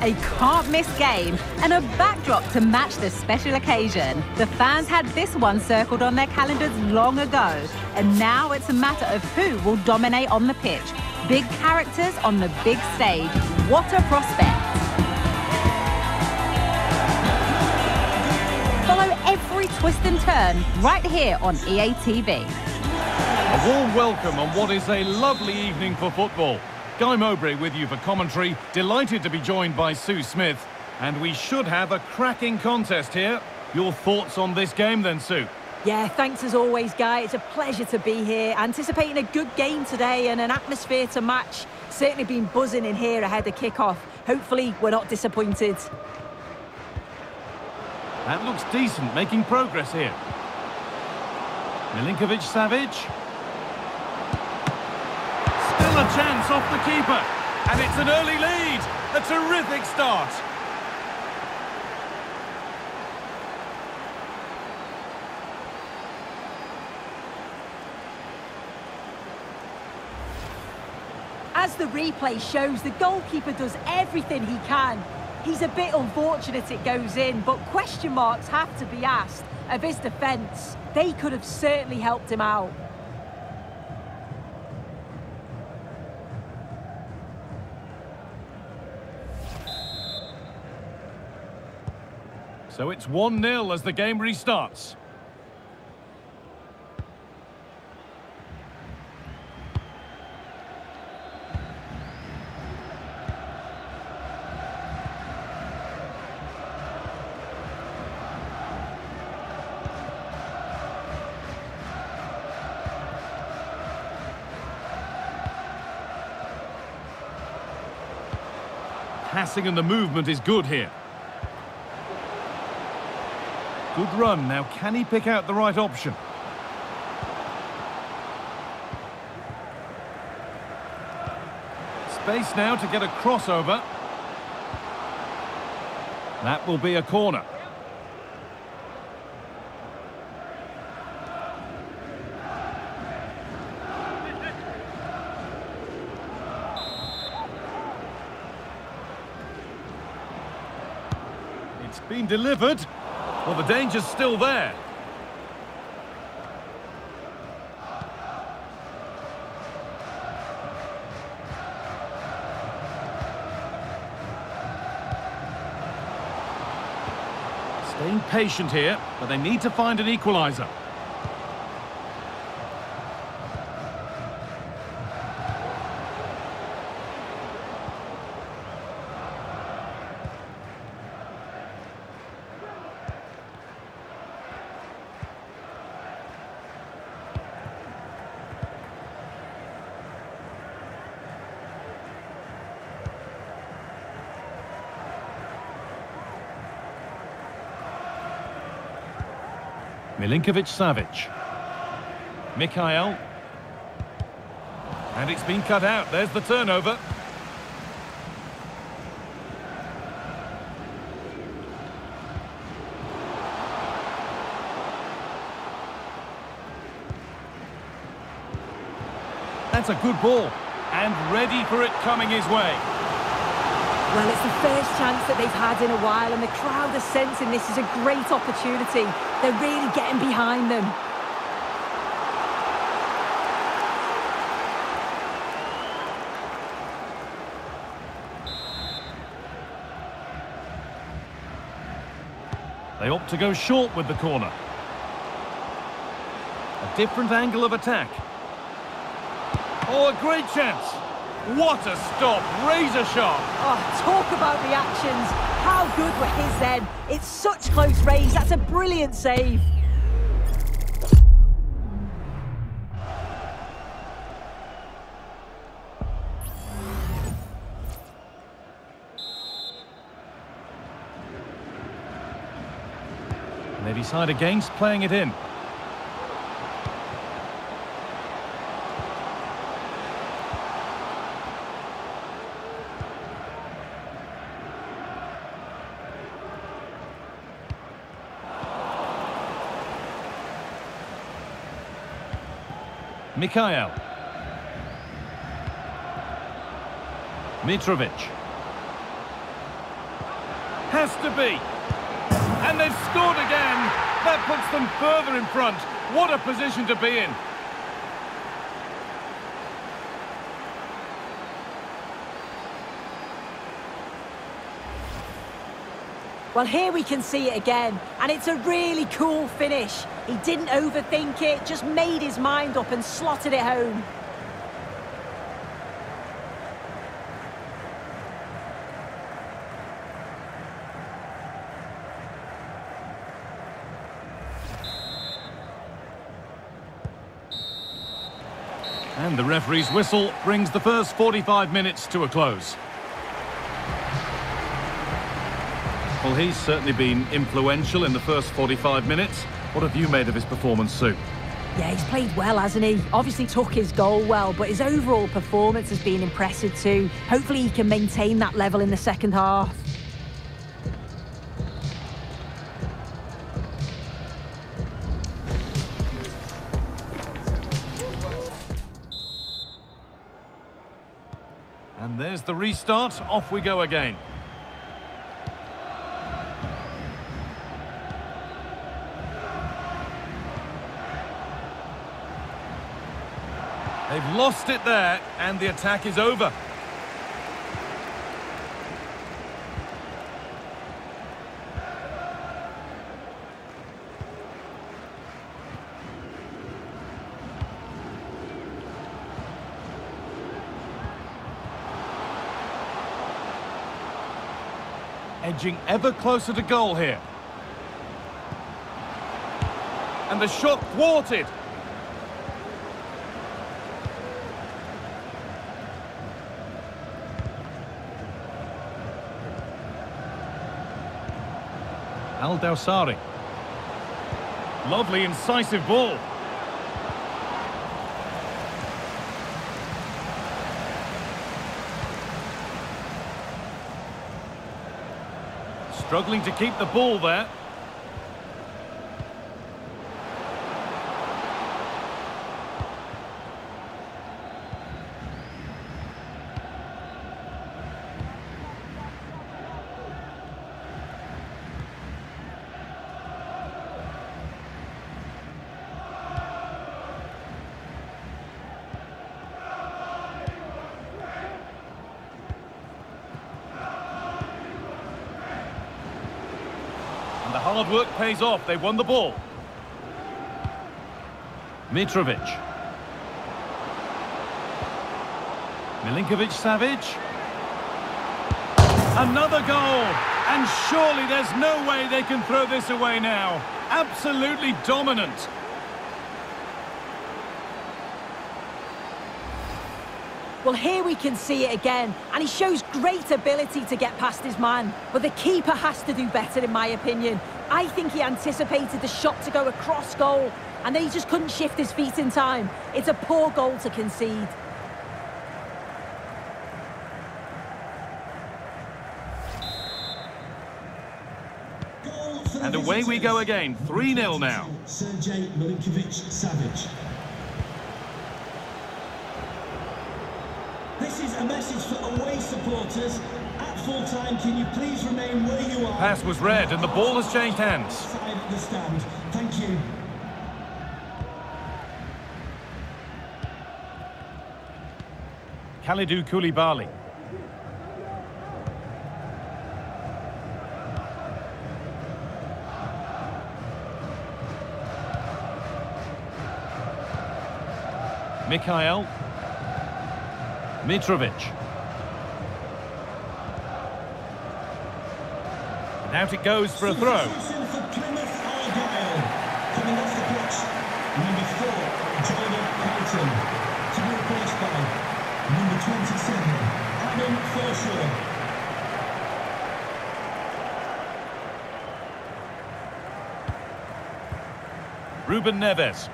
a can't-miss game, and a backdrop to match the special occasion. The fans had this one circled on their calendars long ago, and now it's a matter of who will dominate on the pitch. Big characters on the big stage. What a prospect! Follow every twist and turn right here on EA TV. A warm welcome on what is a lovely evening for football. Guy Mowbray with you for commentary. Delighted to be joined by Sue Smith. And we should have a cracking contest here. Your thoughts on this game then, Sue? Yeah, thanks as always, Guy. It's a pleasure to be here. Anticipating a good game today and an atmosphere to match. Certainly been buzzing in here ahead of kick-off. Hopefully, we're not disappointed. That looks decent, making progress here. Milinkovic-Savic chance off the keeper. And it's an early lead. A terrific start. As the replay shows, the goalkeeper does everything he can. He's a bit unfortunate it goes in, but question marks have to be asked of his defence. They could have certainly helped him out. So it's 1-0 as the game restarts. Passing and the movement is good here. Good run. Now, can he pick out the right option? Space now to get a crossover. That will be a corner. It's been delivered. Well, the danger's still there. Staying patient here, but they need to find an equaliser. Milinkovic-Savic. Mikhail. And it's been cut out. There's the turnover. That's a good ball. And ready for it coming his way. Well, it's the first chance that they've had in a while, and the crowd are sensing this is a great opportunity. They're really getting behind them. They opt to go short with the corner. A different angle of attack. Oh, a great chance. What a stop, razor sharp. Oh, talk about reactions. How good were his then? It's such close range. That's a brilliant save. And they decide against playing it in. Mikhail. Mitrovic. Has to be. And they've scored again. That puts them further in front. What a position to be in. Well, here we can see it again, and it's a really cool finish. He didn't overthink it, just made his mind up and slotted it home. And the referee's whistle brings the first 45 minutes to a close. Well, he's certainly been influential in the first 45 minutes. What have you made of his performance, Sue? Yeah, he's played well, hasn't he? Obviously took his goal well, but his overall performance has been impressive too. Hopefully he can maintain that level in the second half. And there's the restart. Off we go again. They've lost it there, and the attack is over. Edging ever closer to goal here. And the shot thwarted. Al Dawsari. Lovely incisive ball. Struggling to keep the ball there. Hard work pays off. They won the ball. Mitrovic. Milinkovic Savic. Another goal. And surely there's no way they can throw this away now. Absolutely dominant. Well, here we can see it again, and he shows great ability to get past his man. But the keeper has to do better, in my opinion. I think he anticipated the shot to go across goal, and then he just couldn't shift his feet in time. It's a poor goal to concede. And away we go again. 3-0 now. Sergej Milinkovic Savic. This is a message for away supporters. Full time, can you please remain where you are? Pass was red and the ball has changed hands. Side of the stand. Thank you. Kalidou Koulibaly. Mikhail. Mitrovic. Out it goes for a throw. Substitution for Plymouth Argyle. Coming off the pitch, number four, Jordan Crichton. To be replaced by number 27, Adam Forshaw. Ruben Neves.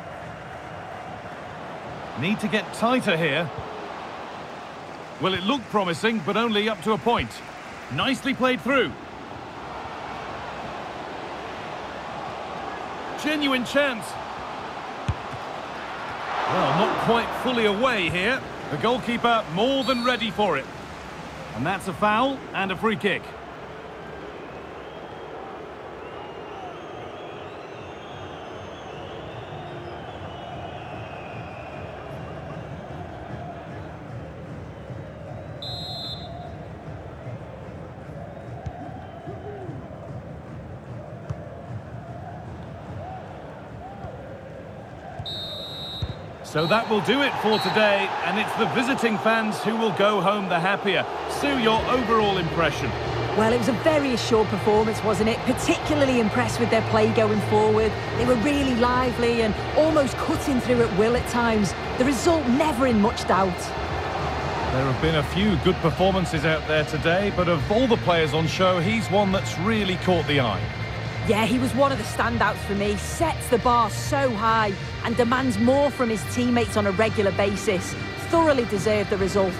Need to get tighter here. Well, it looked promising, but only up to a point. Nicely played through. Genuine chance. Well, not quite fully away here. The goalkeeper more than ready for it. And that's a foul and a free kick. So that will do it for today, and it's the visiting fans who will go home the happier. Sue, your overall impression? Well, it was a very assured performance, wasn't it? Particularly impressed with their play going forward. They were really lively and almost cutting through at will at times. The result never in much doubt. There have been a few good performances out there today, but of all the players on show, he's one that's really caught the eye. Yeah, he was one of the standouts for me. Sets the bar so high and demands more from his teammates on a regular basis. Thoroughly deserved the result.